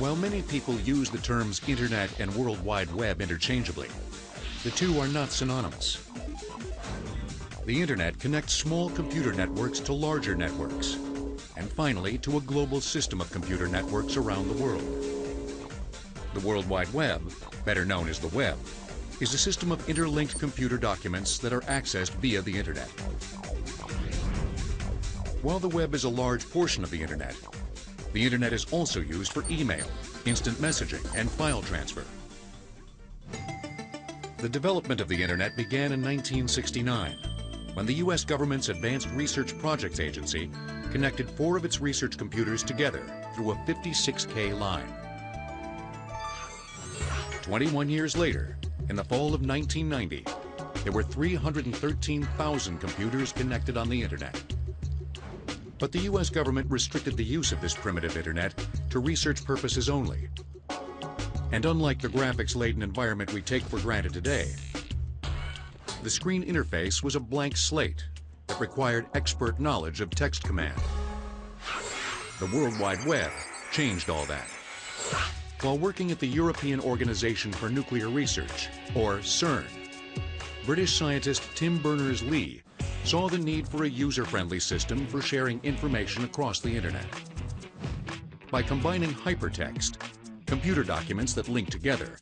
While many people use the terms Internet and World Wide Web interchangeably, the two are not synonymous. The Internet connects small computer networks to larger networks, and finally to a global system of computer networks around the world. The World Wide Web, better known as the Web, is a system of interlinked computer documents that are accessed via the Internet. While the web is a large portion of the Internet, the Internet is also used for email, instant messaging, and file transfer. The development of the Internet began in 1969 when the U.S. government's Advanced Research Projects Agency connected four of its research computers together through a 56K line. 21 years later, in the fall of 1990, there were 313,000 computers connected on the Internet. But the U.S. government restricted the use of this primitive Internet to research purposes only. And unlike the graphics-laden environment we take for granted today, the screen interface was a blank slate that required expert knowledge of text command. The World Wide Web changed all that. While working at the European Organization for Nuclear Research, or CERN, British scientist Tim Berners-Lee saw the need for a user-friendly system for sharing information across the Internet. By combining hypertext, computer documents that link together,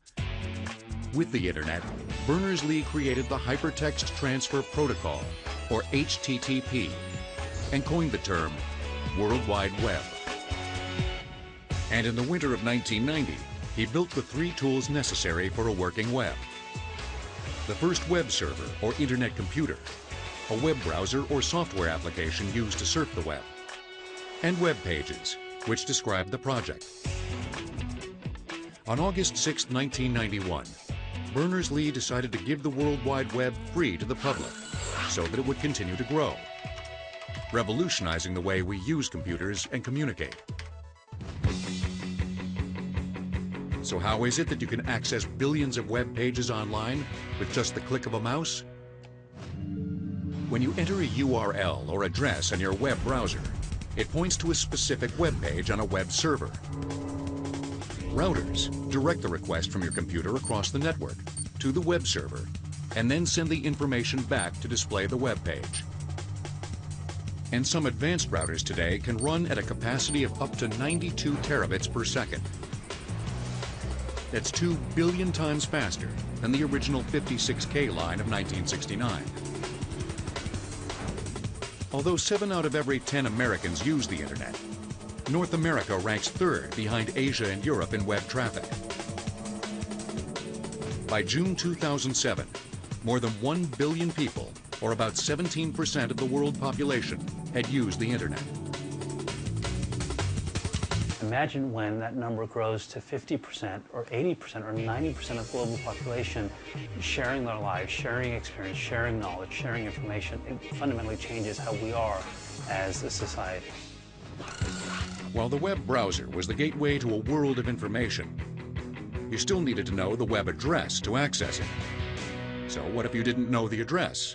with the Internet, Berners-Lee created the Hypertext Transfer Protocol, or HTTP, and coined the term World Wide Web. And in the winter of 1990, he built the three tools necessary for a working web. The first web server, or internet computer, a web browser or software application used to surf the web, and web pages, which describe the project. On August 6, 1991, Berners-Lee decided to give the World Wide Web free to the public so that it would continue to grow, revolutionizing the way we use computers and communicate. So how is it that you can access billions of web pages online with just the click of a mouse? When you enter a URL or address in your web browser, it points to a specific web page on a web server. Routers direct the request from your computer across the network to the web server and then send the information back to display the web page. And some advanced routers today can run at a capacity of up to 92 terabits per second. That's 2 billion times faster than the original 56K line of 1969. Although 7 out of every 10 Americans use the Internet, North America ranks third behind Asia and Europe in web traffic. By June 2007, more than 1 billion people, or about 17% of the world population, had used the Internet. Imagine when that number grows to 50% or 80% or 90% of global population sharing their lives, sharing experience, sharing knowledge, sharing information. It fundamentally changes how we are as a society. While the web browser was the gateway to a world of information, you still needed to know the web address to access it. So what if you didn't know the address?